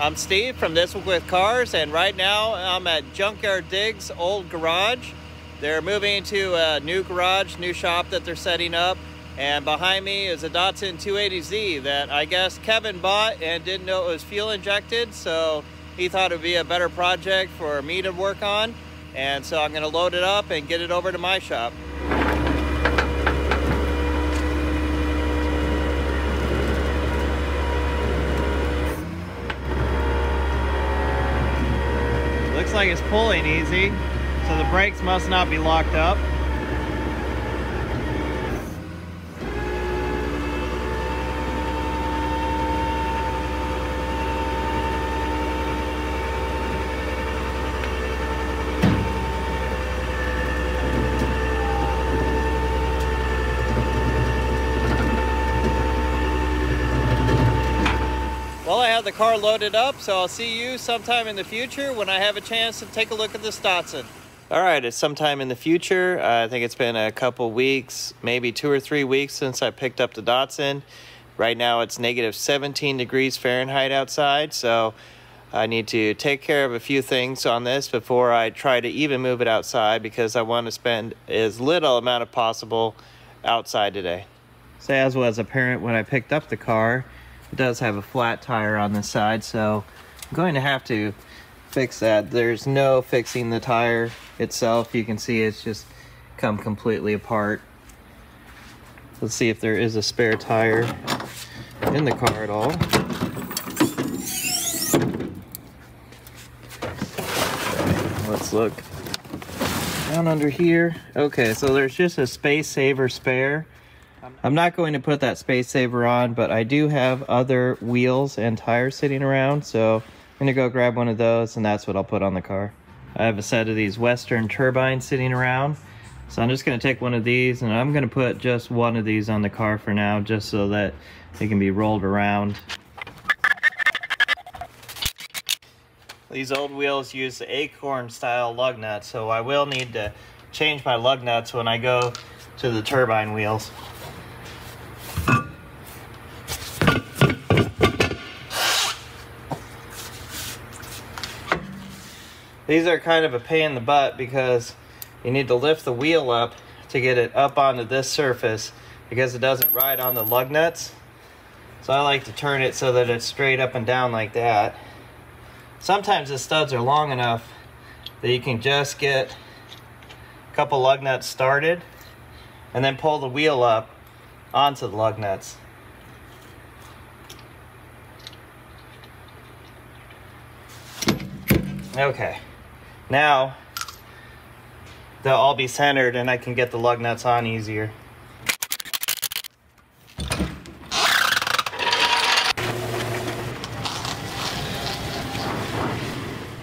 I'm Steve from This with Cars, and right now I'm at Junkyard Digs Old Garage. They're moving into a new garage, new shop that they're setting up. And behind me is a Datsun 280Z that I guess Kevin bought and didn't know it was fuel injected. So he thought it would be a better project for me to work on. And so I'm gonna load it up and get it over to my shop. Looks like it's pulling easy, so the brakes must not be locked up. Car loaded up, so I'll see you sometime in the future when I have a chance to take a look at this Datsun. All right, it's sometime in the future. Uh, I think it's been a couple weeks, maybe two or three weeks since I picked up the Datsun. Right now it's negative 17 degrees Fahrenheit outside, so I need to take care of a few things on this before I try to even move it outside because I want to spend as little amount of possible outside today. So as was apparent when I picked up the car, it does have a flat tire on the side, so I'm going to have to fix that. There's no fixing the tire itself. You can see it's just come completely apart. Let's see if there is a spare tire in the car at all. Let's look down under here. Okay, so there's just a space saver spare. I'm not going to put that space saver on, but I do have other wheels and tires sitting around, so I'm gonna go grab one of those and that's what I'll put on the car. I have a set of these Western turbines sitting around, so I'm just gonna take one of these and I'm gonna put just one of these on the car for now, just so that it can be rolled around. These old wheels use the acorn style lug nuts, so I will need to change my lug nuts when I go to the turbine wheels. These are kind of a pain in the butt because you need to lift the wheel up to get it up onto this surface because it doesn't ride on the lug nuts. So I like to turn it so that it's straight up and down like that. Sometimes the studs are long enough that you can just get a couple lug nuts started and then pull the wheel up onto the lug nuts. Okay, now they'll all be centered and I can get the lug nuts on easier.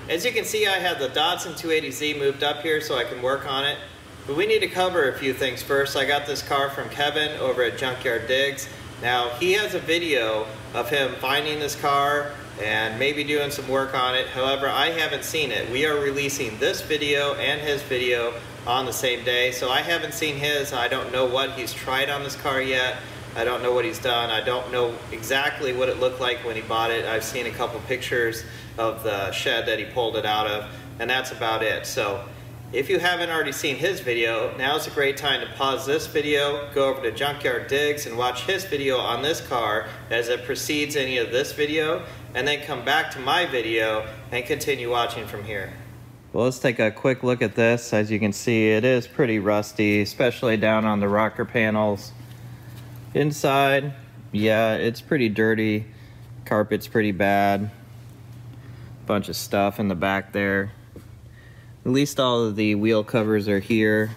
As you can see, I have the Datsun 280Z moved up here so I can work on it. But we need to cover a few things first. I got this car from Kevin over at Junkyard Digs. Now, he has a video of him finding this car and maybe doing some work on it. However, I haven't seen it. We are releasing this video and his video on the same day, so I haven't seen his. I don't know what he's tried on this car yet. I don't know what he's done. I don't know exactly what it looked like when he bought it. I've seen a couple pictures of the shed that he pulled it out of, and that's about it. So if you haven't already seen his video, now's a great time to pause this video, go over to Junkyard Digs and watch his video on this car as it precedes any of this video, and then come back to my video and continue watching from here. Well, let's take a quick look at this. As you can see, it is pretty rusty, especially down on the rocker panels. Inside, yeah, it's pretty dirty. Carpet's pretty bad. Bunch of stuff in the back there. At least all of the wheel covers are here.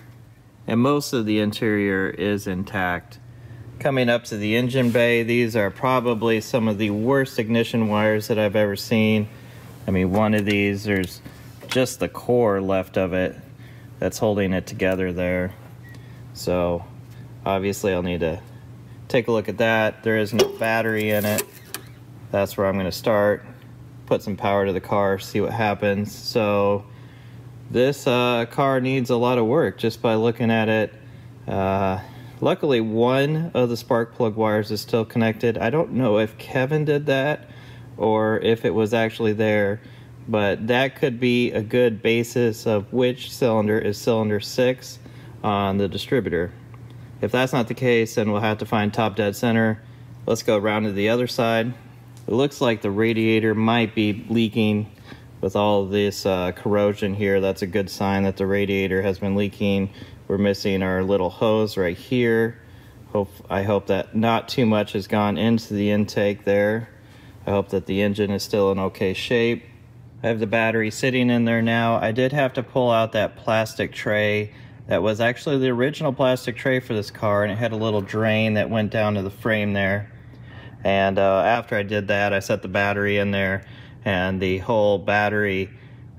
And most of the interior is intact. Coming up to the engine bay, these are probably some of the worst ignition wires that I've ever seen. I mean, one of these, there's just the core left of it that's holding it together there. So obviously I'll need to take a look at that. There is no battery in it. That's where I'm gonna start. Put some power to the car, see what happens. So this uh, car needs a lot of work just by looking at it. Uh, luckily one of the spark plug wires is still connected. I don't know if Kevin did that or if it was actually there. But that could be a good basis of which cylinder is cylinder 6 on the distributor. If that's not the case, then we'll have to find top dead center. Let's go around to the other side. It looks like the radiator might be leaking with all this uh, corrosion here. That's a good sign that the radiator has been leaking. We're missing our little hose right here. Hope I hope that not too much has gone into the intake there. I hope that the engine is still in okay shape. I have the battery sitting in there now. I did have to pull out that plastic tray that was actually the original plastic tray for this car and it had a little drain that went down to the frame there. And uh, after I did that, I set the battery in there and the whole battery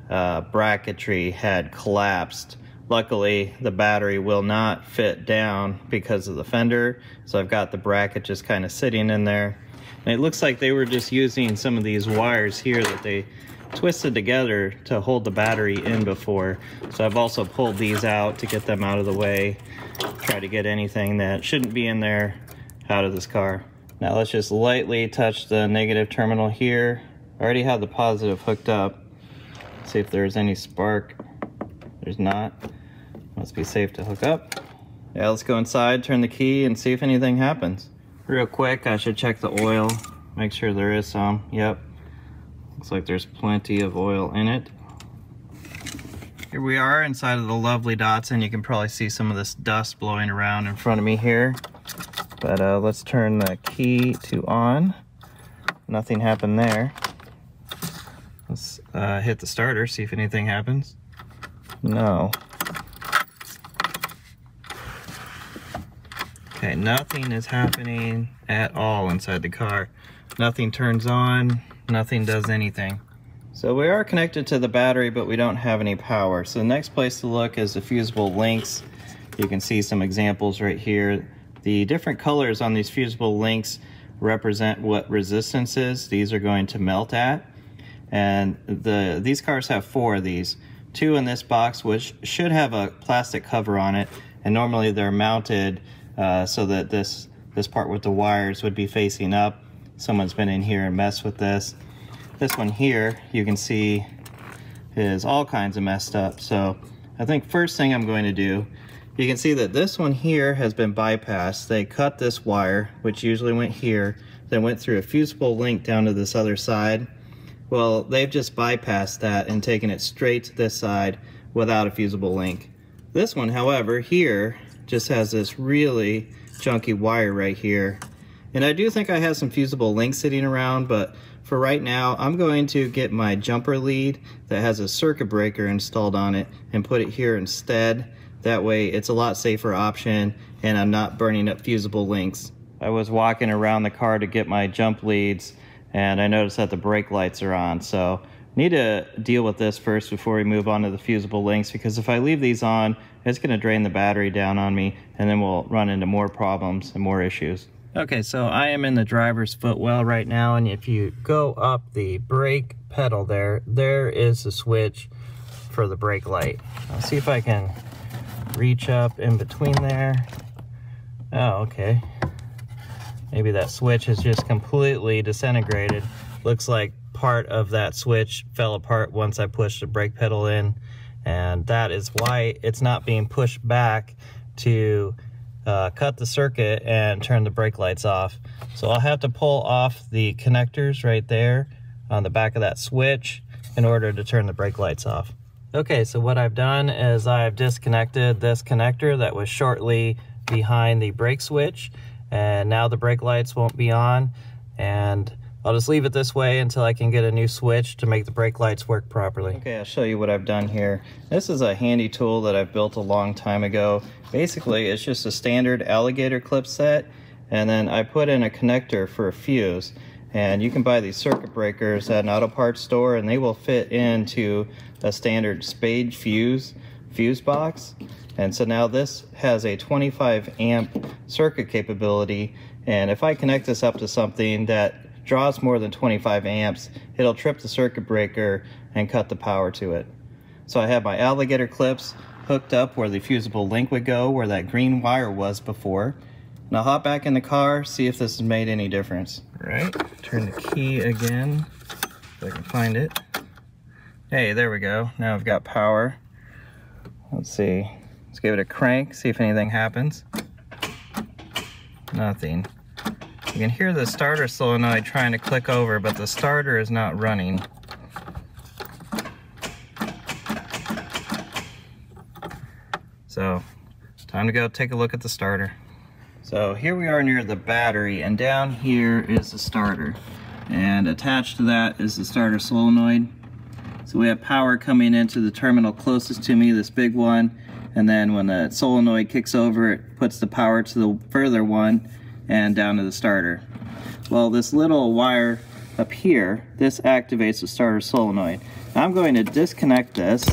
uh, bracketry had collapsed. Luckily, the battery will not fit down because of the fender, so I've got the bracket just kind of sitting in there. And it looks like they were just using some of these wires here that they twisted together to hold the battery in before. So I've also pulled these out to get them out of the way, try to get anything that shouldn't be in there out of this car. Now let's just lightly touch the negative terminal here. I already have the positive hooked up. See if there's any spark. There's not. Must be safe to hook up. Yeah, let's go inside, turn the key, and see if anything happens. Real quick, I should check the oil. Make sure there is some. Yep, Looks like there's plenty of oil in it. Here we are inside of the lovely Datsun. You can probably see some of this dust blowing around in front of me here. But uh, let's turn the key to on. Nothing happened there. Let's uh, hit the starter, see if anything happens. No. Okay, nothing is happening at all inside the car. Nothing turns on, nothing does anything. So we are connected to the battery, but we don't have any power. So the next place to look is the fusible links. You can see some examples right here. The different colors on these fusible links represent what resistance is these are going to melt at. And the these cars have four of these. Two in this box, which should have a plastic cover on it. And normally they're mounted uh, so that this, this part with the wires would be facing up someone's been in here and messed with this. This one here, you can see is all kinds of messed up. So I think first thing I'm going to do, you can see that this one here has been bypassed. They cut this wire, which usually went here, then went through a fusible link down to this other side. Well, they've just bypassed that and taken it straight to this side without a fusible link. This one, however, here just has this really junky wire right here and I do think I have some fusible links sitting around, but for right now, I'm going to get my jumper lead that has a circuit breaker installed on it and put it here instead. That way it's a lot safer option and I'm not burning up fusible links. I was walking around the car to get my jump leads and I noticed that the brake lights are on. So need to deal with this first before we move on to the fusible links because if I leave these on, it's gonna drain the battery down on me and then we'll run into more problems and more issues. Okay, so I am in the driver's footwell right now, and if you go up the brake pedal there, there is a switch for the brake light. I'll see if I can reach up in between there. Oh, okay. Maybe that switch is just completely disintegrated. Looks like part of that switch fell apart once I pushed the brake pedal in, and that is why it's not being pushed back to uh, cut the circuit and turn the brake lights off. So I'll have to pull off the connectors right there on the back of that switch in order to turn the brake lights off. Okay, so what I've done is I've disconnected this connector that was shortly behind the brake switch and now the brake lights won't be on and I'll just leave it this way until I can get a new switch to make the brake lights work properly. Okay, I'll show you what I've done here. This is a handy tool that I've built a long time ago. Basically, it's just a standard alligator clip set, and then I put in a connector for a fuse. And you can buy these circuit breakers at an auto parts store, and they will fit into a standard spade fuse fuse box. And so now this has a 25 amp circuit capability, and if I connect this up to something that draws more than 25 amps, it'll trip the circuit breaker and cut the power to it. So I have my alligator clips hooked up where the fusible link would go, where that green wire was before. And I'll hop back in the car, see if this has made any difference. right, turn the key again, if I can find it. Hey, there we go. Now I've got power. Let's see. Let's give it a crank, see if anything happens. Nothing. You can hear the starter solenoid trying to click over, but the starter is not running. So, time to go take a look at the starter. So here we are near the battery, and down here is the starter. And attached to that is the starter solenoid. So we have power coming into the terminal closest to me, this big one, and then when the solenoid kicks over, it puts the power to the further one and down to the starter. Well, this little wire up here, this activates the starter solenoid. I'm going to disconnect this,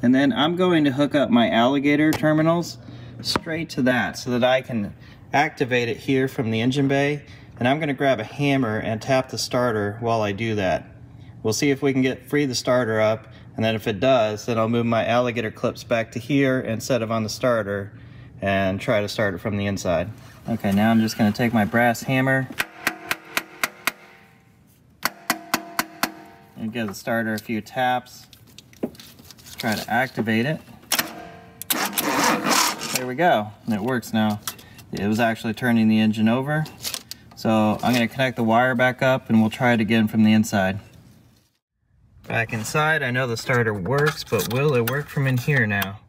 and then I'm going to hook up my alligator terminals straight to that so that I can activate it here from the engine bay. And I'm going to grab a hammer and tap the starter while I do that. We'll see if we can get free the starter up, and then if it does, then I'll move my alligator clips back to here instead of on the starter and try to start it from the inside. Okay, now I'm just going to take my brass hammer and give the starter a few taps. Try to activate it. There we go, and it works now. It was actually turning the engine over. So I'm going to connect the wire back up and we'll try it again from the inside. Back inside, I know the starter works, but will it work from in here now?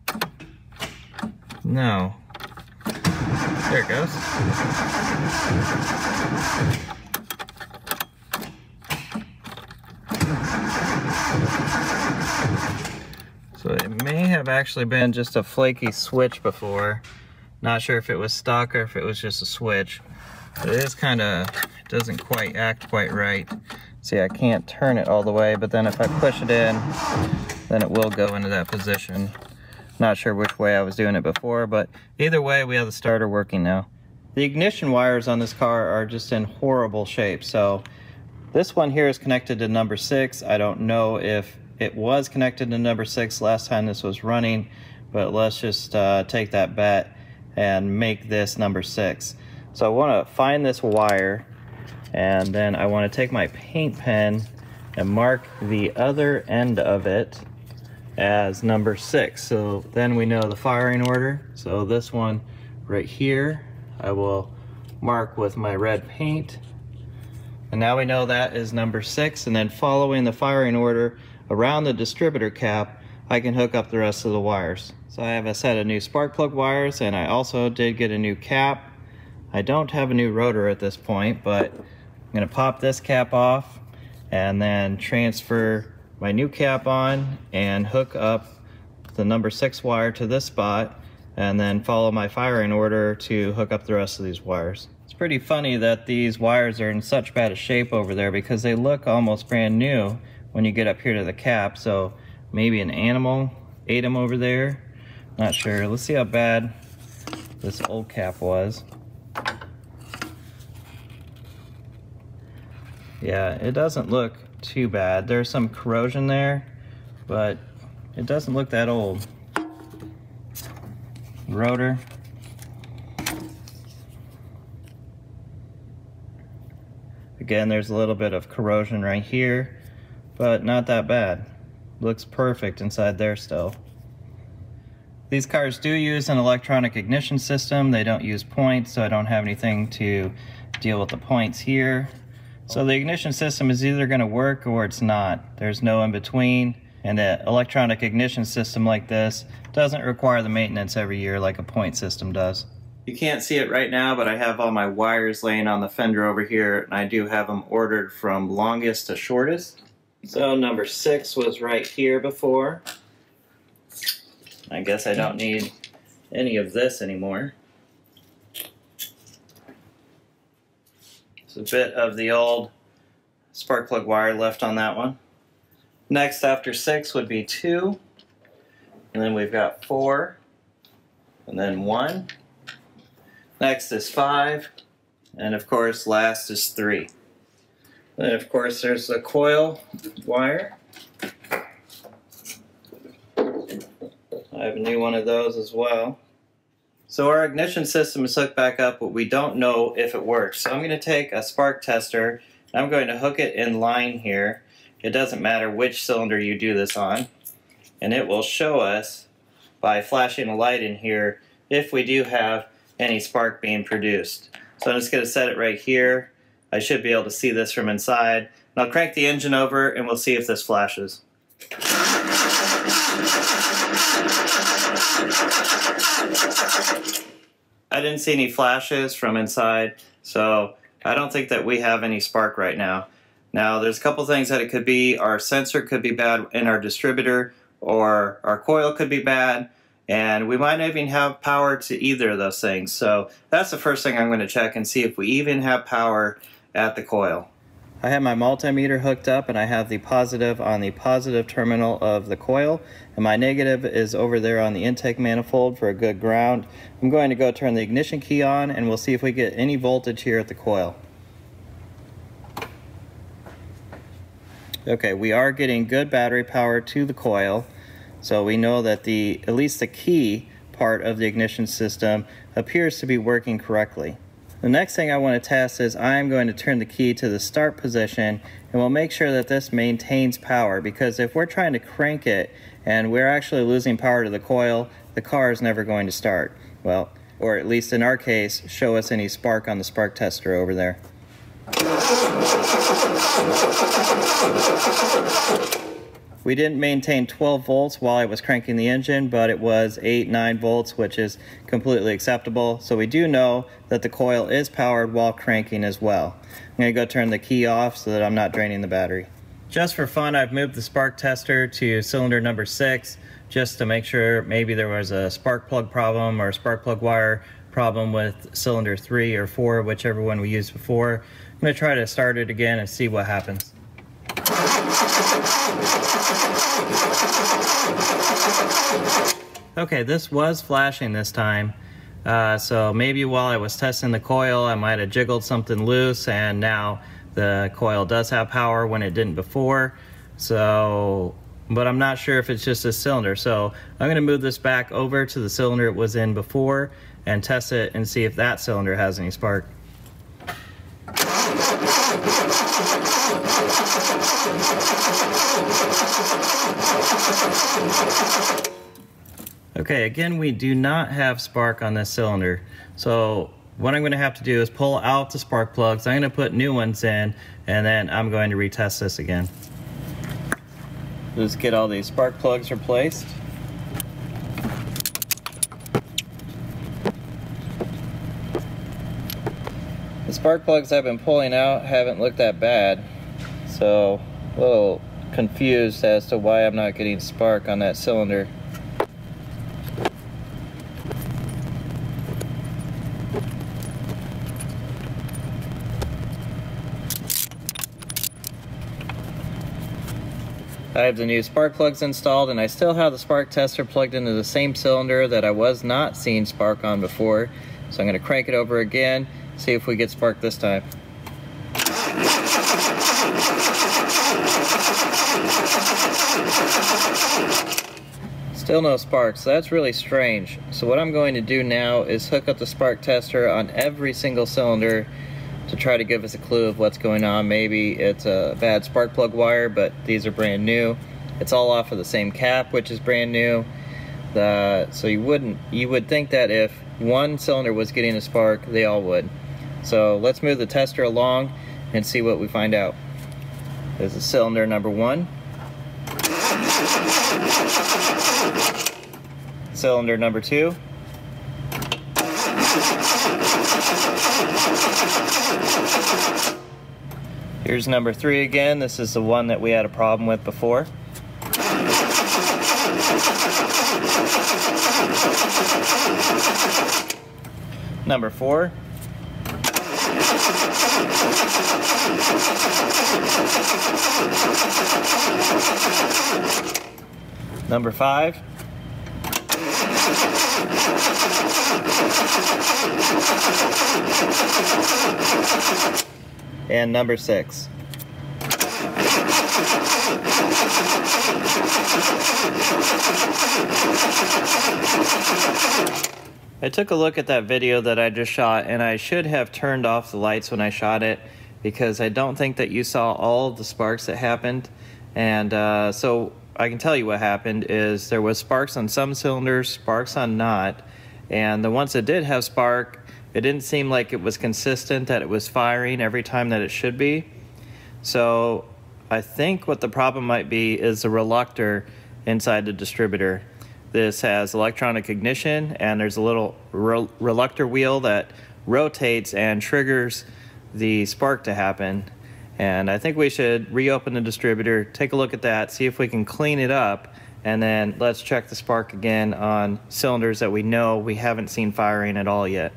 No. There it goes. So it may have actually been just a flaky switch before. Not sure if it was stuck or if it was just a switch. But it is kind of, doesn't quite act quite right. See, I can't turn it all the way, but then if I push it in, then it will go into that position. Not sure which way I was doing it before, but either way, we have the starter working now. The ignition wires on this car are just in horrible shape. So this one here is connected to number six. I don't know if it was connected to number six last time this was running, but let's just uh, take that bet and make this number six. So I want to find this wire and then I want to take my paint pen and mark the other end of it as number six. So then we know the firing order. So this one right here, I will mark with my red paint. And now we know that is number six. And then following the firing order around the distributor cap, I can hook up the rest of the wires. So I have a set of new spark plug wires and I also did get a new cap. I don't have a new rotor at this point, but I'm gonna pop this cap off and then transfer my new cap on and hook up the number six wire to this spot and then follow my firing order to hook up the rest of these wires. It's pretty funny that these wires are in such bad shape over there because they look almost brand new when you get up here to the cap. So maybe an animal ate them over there. Not sure. Let's see how bad this old cap was. Yeah, it doesn't look too bad. There's some corrosion there, but it doesn't look that old. Rotor. Again, there's a little bit of corrosion right here, but not that bad. Looks perfect inside there still. These cars do use an electronic ignition system. They don't use points, so I don't have anything to deal with the points here. So the ignition system is either going to work or it's not. There's no in between. And an electronic ignition system like this doesn't require the maintenance every year like a point system does. You can't see it right now, but I have all my wires laying on the fender over here, and I do have them ordered from longest to shortest. So number six was right here before. I guess I don't need any of this anymore. A bit of the old spark plug wire left on that one. Next after six would be two, and then we've got four, and then one. Next is five, and of course last is three. Then of course there's the coil wire. I have a new one of those as well. So our ignition system is hooked back up, but we don't know if it works. So I'm going to take a spark tester, and I'm going to hook it in line here. It doesn't matter which cylinder you do this on. And it will show us, by flashing a light in here, if we do have any spark being produced. So I'm just going to set it right here. I should be able to see this from inside. And I'll crank the engine over and we'll see if this flashes. I didn't see any flashes from inside, so I don't think that we have any spark right now. Now, there's a couple things that it could be. Our sensor could be bad in our distributor, or our coil could be bad, and we might not even have power to either of those things. So that's the first thing I'm going to check and see if we even have power at the coil. I have my multimeter hooked up and I have the positive on the positive terminal of the coil and my negative is over there on the intake manifold for a good ground. I'm going to go turn the ignition key on and we'll see if we get any voltage here at the coil. Okay, we are getting good battery power to the coil so we know that the at least the key part of the ignition system appears to be working correctly. The next thing I want to test is I'm going to turn the key to the start position and we'll make sure that this maintains power because if we're trying to crank it and we're actually losing power to the coil, the car is never going to start. Well, or at least in our case, show us any spark on the spark tester over there. We didn't maintain 12 volts while I was cranking the engine, but it was 8, 9 volts, which is completely acceptable. So we do know that the coil is powered while cranking as well. I'm going to go turn the key off so that I'm not draining the battery. Just for fun, I've moved the spark tester to cylinder number 6 just to make sure maybe there was a spark plug problem or spark plug wire problem with cylinder 3 or 4, whichever one we used before. I'm going to try to start it again and see what happens. Okay, this was flashing this time. Uh, so maybe while I was testing the coil, I might have jiggled something loose and now the coil does have power when it didn't before. So, but I'm not sure if it's just a cylinder. So I'm gonna move this back over to the cylinder it was in before and test it and see if that cylinder has any spark. Okay, again, we do not have spark on this cylinder. So what I'm gonna have to do is pull out the spark plugs. I'm gonna put new ones in, and then I'm going to retest this again. Let's get all these spark plugs replaced. The spark plugs I've been pulling out haven't looked that bad, so a little confused as to why I'm not getting spark on that cylinder. I have the new spark plugs installed and I still have the spark tester plugged into the same cylinder that I was not seeing spark on before. So I'm going to crank it over again, see if we get spark this time. Still no spark, so that's really strange. So what I'm going to do now is hook up the spark tester on every single cylinder to try to give us a clue of what's going on. Maybe it's a bad spark plug wire, but these are brand new. It's all off of the same cap, which is brand new. So you wouldn't, you would think that if one cylinder was getting a spark, they all would. So let's move the tester along and see what we find out. This is cylinder number one. Cylinder number two. Here's number three again. This is the one that we had a problem with before. Number four. Number five. And number six. I took a look at that video that I just shot and I should have turned off the lights when I shot it because I don't think that you saw all the sparks that happened. And uh, so I can tell you what happened is there was sparks on some cylinders, sparks on not. And the ones that did have spark, it didn't seem like it was consistent that it was firing every time that it should be. So I think what the problem might be is the reluctor inside the distributor. This has electronic ignition and there's a little re reluctor wheel that rotates and triggers the spark to happen. And I think we should reopen the distributor, take a look at that, see if we can clean it up, and then let's check the spark again on cylinders that we know we haven't seen firing at all yet.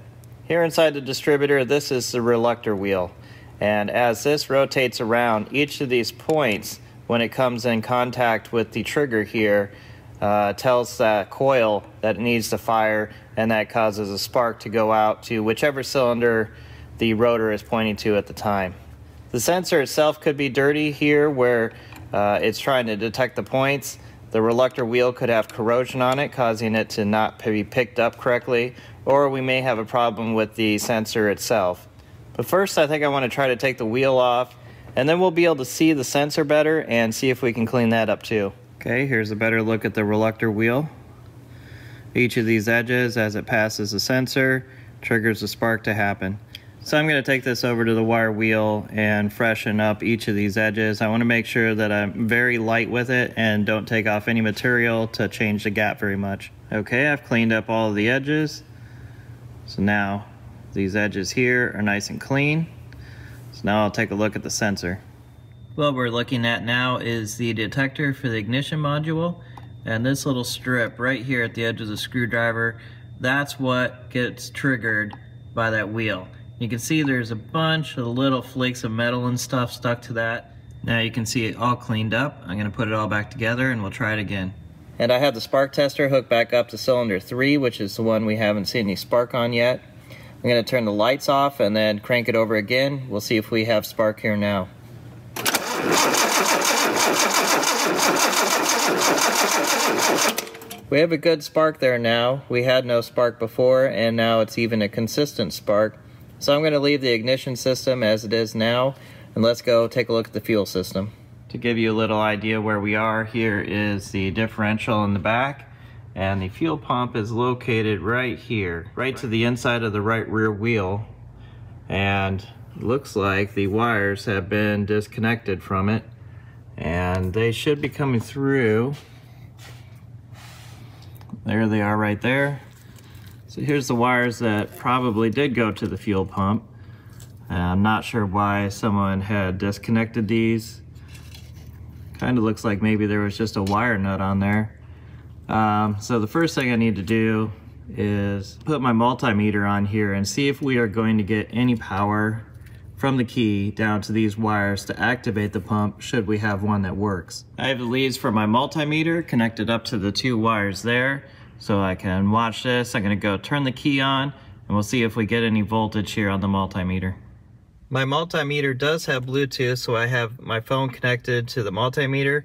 Here inside the distributor, this is the reluctor wheel. And as this rotates around, each of these points, when it comes in contact with the trigger here, uh, tells that coil that it needs to fire, and that causes a spark to go out to whichever cylinder the rotor is pointing to at the time. The sensor itself could be dirty here where uh, it's trying to detect the points. The reluctor wheel could have corrosion on it, causing it to not be picked up correctly, or we may have a problem with the sensor itself. But first, I think I want to try to take the wheel off, and then we'll be able to see the sensor better and see if we can clean that up too. Okay, here's a better look at the reluctor wheel. Each of these edges, as it passes the sensor, triggers the spark to happen. So I'm going to take this over to the wire wheel and freshen up each of these edges. I want to make sure that I'm very light with it and don't take off any material to change the gap very much. Okay, I've cleaned up all of the edges. So now these edges here are nice and clean. So now I'll take a look at the sensor. What we're looking at now is the detector for the ignition module and this little strip right here at the edge of the screwdriver, that's what gets triggered by that wheel. You can see there's a bunch of little flakes of metal and stuff stuck to that. Now you can see it all cleaned up. I'm gonna put it all back together and we'll try it again. And I have the spark tester hooked back up to cylinder three, which is the one we haven't seen any spark on yet. I'm gonna turn the lights off and then crank it over again. We'll see if we have spark here now. We have a good spark there now. We had no spark before and now it's even a consistent spark. So I'm going to leave the ignition system as it is now and let's go take a look at the fuel system. To give you a little idea where we are, here is the differential in the back and the fuel pump is located right here, right to the inside of the right rear wheel and looks like the wires have been disconnected from it and they should be coming through. There they are right there. So here's the wires that probably did go to the fuel pump. Uh, I'm not sure why someone had disconnected these. Kind of looks like maybe there was just a wire nut on there. Um, so the first thing I need to do is put my multimeter on here and see if we are going to get any power from the key down to these wires to activate the pump should we have one that works. I have the leads for my multimeter connected up to the two wires there so I can watch this. I'm gonna go turn the key on and we'll see if we get any voltage here on the multimeter. My multimeter does have Bluetooth, so I have my phone connected to the multimeter.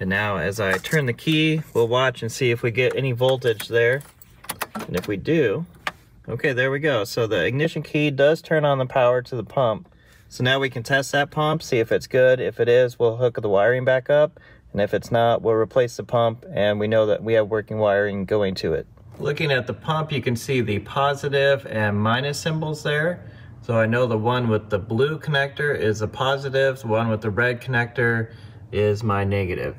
And now as I turn the key, we'll watch and see if we get any voltage there. And if we do, okay, there we go. So the ignition key does turn on the power to the pump. So now we can test that pump, see if it's good. If it is, we'll hook the wiring back up and if it's not, we'll replace the pump and we know that we have working wiring going to it. Looking at the pump, you can see the positive and minus symbols there. So I know the one with the blue connector is a positive, the one with the red connector is my negative.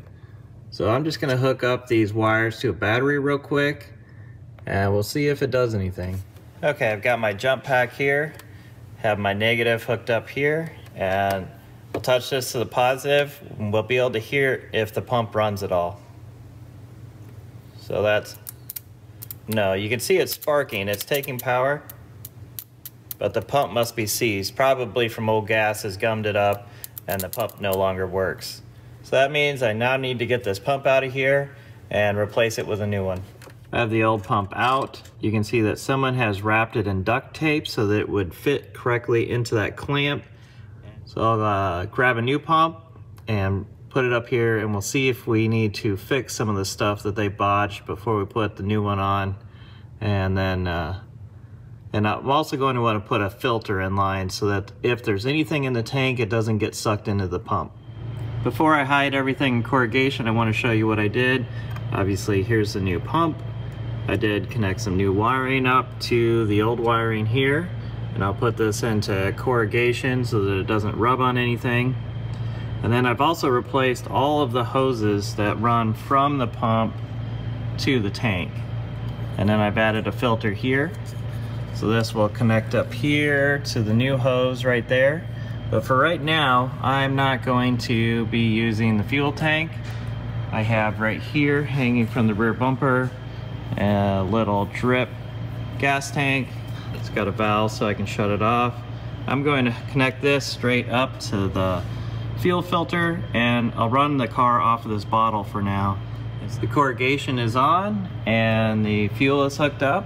So I'm just gonna hook up these wires to a battery real quick and we'll see if it does anything. Okay, I've got my jump pack here, have my negative hooked up here, and We'll touch this to the positive and we'll be able to hear if the pump runs at all. So that's, no, you can see it's sparking, it's taking power, but the pump must be seized. Probably from old gas has gummed it up and the pump no longer works. So that means I now need to get this pump out of here and replace it with a new one. I have the old pump out. You can see that someone has wrapped it in duct tape so that it would fit correctly into that clamp so I'll uh, grab a new pump and put it up here and we'll see if we need to fix some of the stuff that they botched before we put the new one on And then, uh, and I'm also going to want to put a filter in line so that if there's anything in the tank, it doesn't get sucked into the pump. Before I hide everything in corrugation, I want to show you what I did. Obviously, here's the new pump. I did connect some new wiring up to the old wiring here. And I'll put this into corrugation so that it doesn't rub on anything. And then I've also replaced all of the hoses that run from the pump to the tank. And then I've added a filter here. So this will connect up here to the new hose right there. But for right now, I'm not going to be using the fuel tank. I have right here, hanging from the rear bumper, a little drip gas tank. It's got a valve so I can shut it off. I'm going to connect this straight up to the fuel filter and I'll run the car off of this bottle for now. As the corrugation is on and the fuel is hooked up,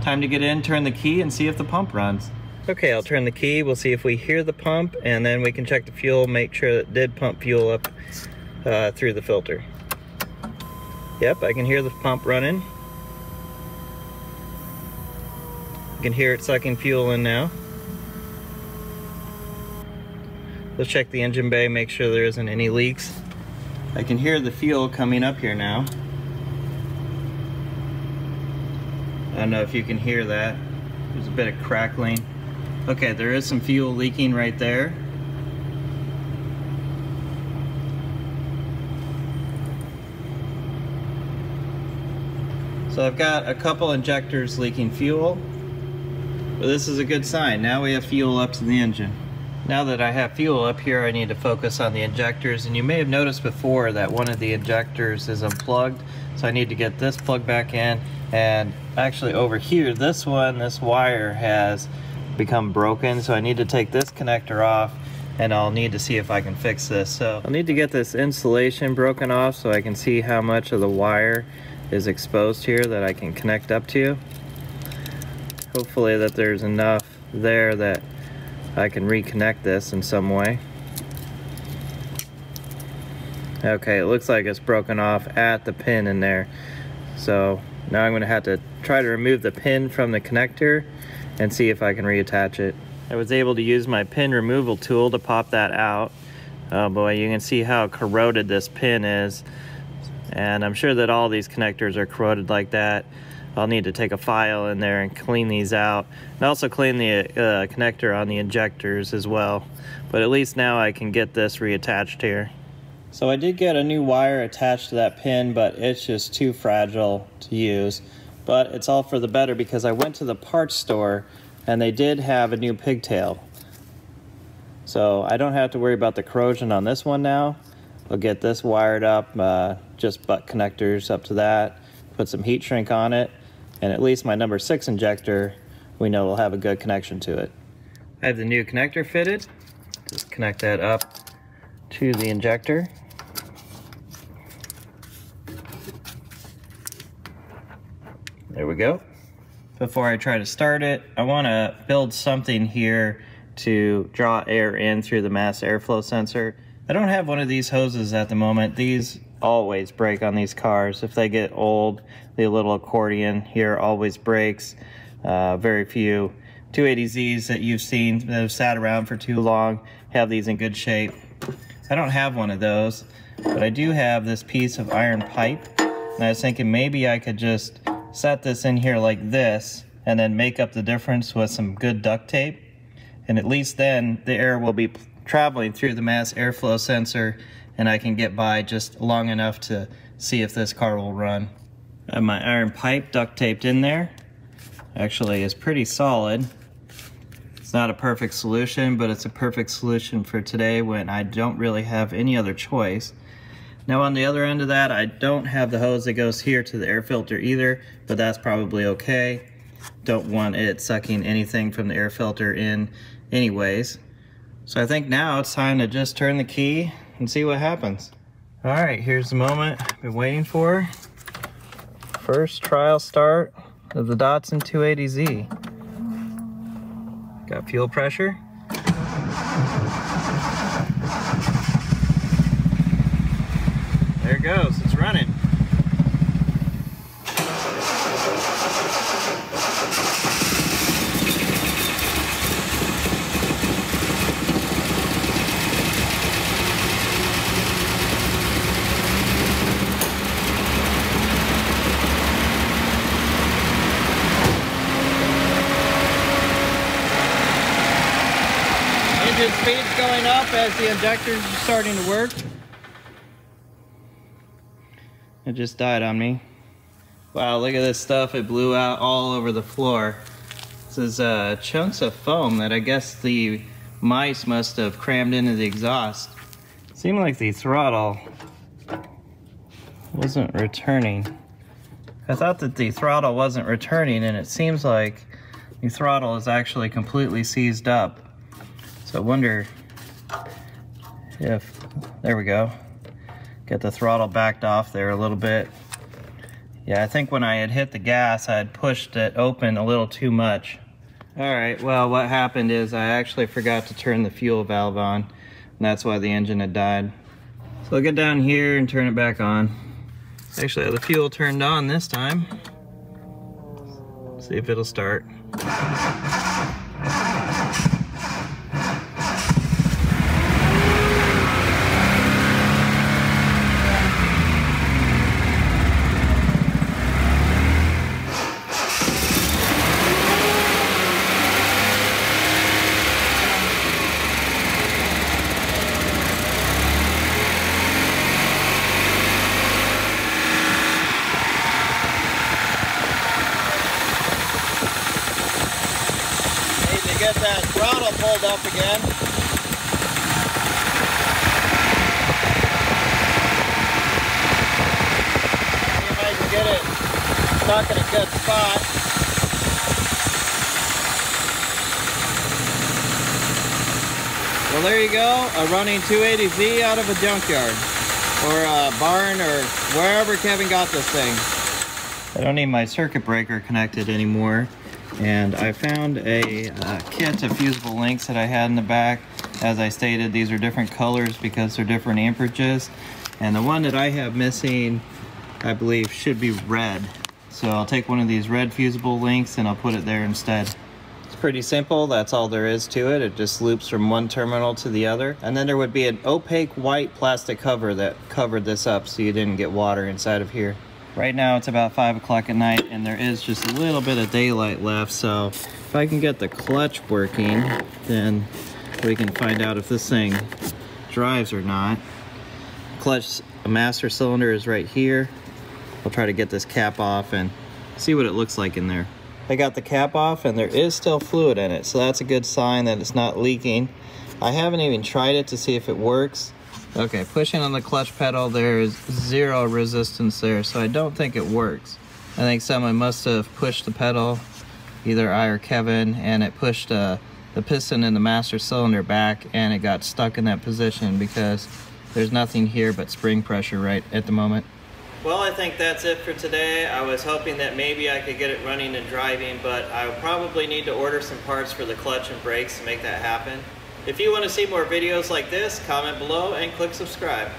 time to get in, turn the key and see if the pump runs. Okay, I'll turn the key, we'll see if we hear the pump, and then we can check the fuel, make sure it did pump fuel up uh, through the filter. Yep, I can hear the pump running. You can hear it sucking fuel in now. Let's check the engine bay, make sure there isn't any leaks. I can hear the fuel coming up here now. I don't know if you can hear that. There's a bit of crackling. Okay, there is some fuel leaking right there. So I've got a couple injectors leaking fuel, but this is a good sign. Now we have fuel up to the engine. Now that I have fuel up here, I need to focus on the injectors, and you may have noticed before that one of the injectors is unplugged, so I need to get this plugged back in, and actually over here, this one, this wire has become broken, so I need to take this connector off and I'll need to see if I can fix this. So I'll need to get this insulation broken off so I can see how much of the wire is exposed here that I can connect up to. Hopefully that there's enough there that I can reconnect this in some way. Okay, it looks like it's broken off at the pin in there. So now I'm gonna have to try to remove the pin from the connector and see if I can reattach it. I was able to use my pin removal tool to pop that out. Oh boy, you can see how corroded this pin is. And I'm sure that all these connectors are corroded like that. I'll need to take a file in there and clean these out. And also clean the uh, connector on the injectors as well. But at least now I can get this reattached here. So I did get a new wire attached to that pin, but it's just too fragile to use but it's all for the better because I went to the parts store and they did have a new pigtail. So I don't have to worry about the corrosion on this one now. I'll get this wired up, uh, just butt connectors up to that, put some heat shrink on it, and at least my number six injector, we know will have a good connection to it. I have the new connector fitted. Just connect that up to the injector. There we go. Before I try to start it, I want to build something here to draw air in through the mass airflow sensor. I don't have one of these hoses at the moment. These always break on these cars. If they get old, the little accordion here always breaks. Uh, very few 280Zs that you've seen that have sat around for too long have these in good shape. I don't have one of those, but I do have this piece of iron pipe. And I was thinking maybe I could just set this in here like this and then make up the difference with some good duct tape. And at least then the air will be traveling through the mass airflow sensor and I can get by just long enough to see if this car will run. Have my iron pipe duct taped in there. Actually, it's pretty solid. It's not a perfect solution, but it's a perfect solution for today when I don't really have any other choice. Now on the other end of that, I don't have the hose that goes here to the air filter either, but that's probably okay. Don't want it sucking anything from the air filter in anyways. So I think now it's time to just turn the key and see what happens. All right, here's the moment I've been waiting for. First trial start of the Datsun 280Z. Got fuel pressure. There it goes, it's running. filling up as the injectors are starting to work. It just died on me. Wow, look at this stuff. It blew out all over the floor. This is uh, chunks of foam that I guess the mice must have crammed into the exhaust. seemed like the throttle wasn't returning. I thought that the throttle wasn't returning and it seems like the throttle is actually completely seized up. So I wonder if, there we go. Get the throttle backed off there a little bit. Yeah, I think when I had hit the gas, I had pushed it open a little too much. All right, well, what happened is I actually forgot to turn the fuel valve on, and that's why the engine had died. So I'll get down here and turn it back on. Actually, the fuel turned on this time. See if it'll start. get that up again. See if I can get it stuck in a good spot. Well, there you go, a running 280Z out of a junkyard or a barn or wherever Kevin got this thing. I don't need my circuit breaker connected anymore and I found a uh, kit of fusible links that I had in the back. As I stated, these are different colors because they're different amperages. And the one that I have missing, I believe, should be red. So I'll take one of these red fusible links and I'll put it there instead. It's pretty simple, that's all there is to it. It just loops from one terminal to the other. And then there would be an opaque white plastic cover that covered this up so you didn't get water inside of here. Right now it's about 5 o'clock at night and there is just a little bit of daylight left so if I can get the clutch working then we can find out if this thing drives or not. Clutch master cylinder is right here. I'll try to get this cap off and see what it looks like in there. I got the cap off and there is still fluid in it so that's a good sign that it's not leaking. I haven't even tried it to see if it works Okay, pushing on the clutch pedal, there is zero resistance there, so I don't think it works. I think someone must have pushed the pedal, either I or Kevin, and it pushed uh, the piston in the master cylinder back and it got stuck in that position because there's nothing here but spring pressure right at the moment. Well, I think that's it for today. I was hoping that maybe I could get it running and driving, but I probably need to order some parts for the clutch and brakes to make that happen. If you want to see more videos like this, comment below and click subscribe.